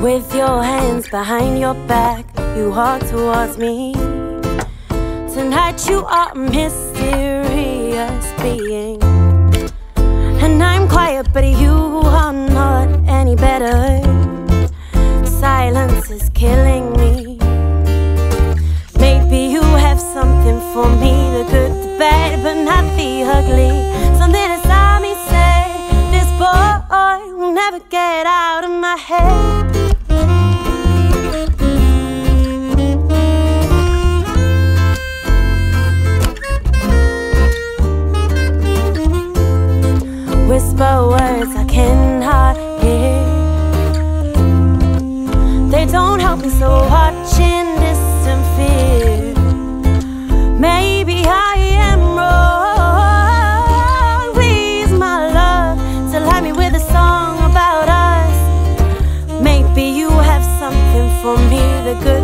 With your hands behind your back, you walk towards me. Tonight you are a mysterious being. And I'm quiet, but you are not any better. Silence is killing whisper words I cannot hear. They don't help me, so watching distant fear. Maybe I am wrong. Please, my love, to light me with a song about us. Maybe you have something for me the good,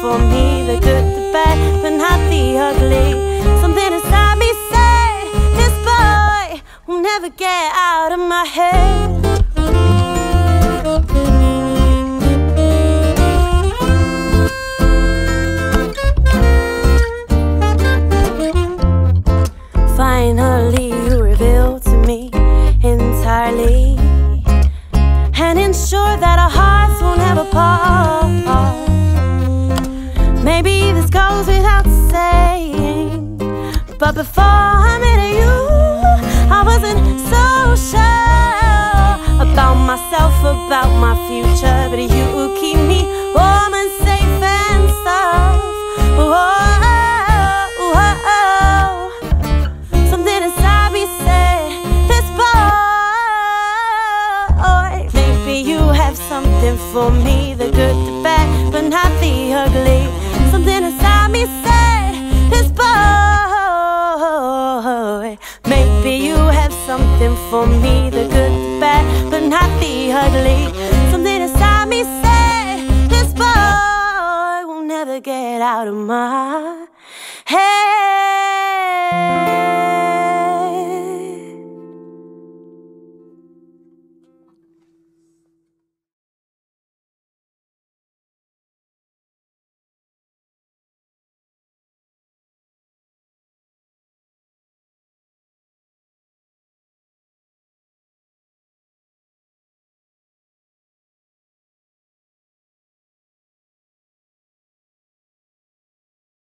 for me the good, the bad, but not the ugly. Something inside me said, This boy will never get out of my head. But before I met you, I wasn't so sure about myself, about my future. But you keep me warm and safe and soft. Whoa, whoa. Something inside me said, This boy. Maybe you have something for me for me the good, the bad, but not the ugly. Something inside me said, This boy will never get out of my head.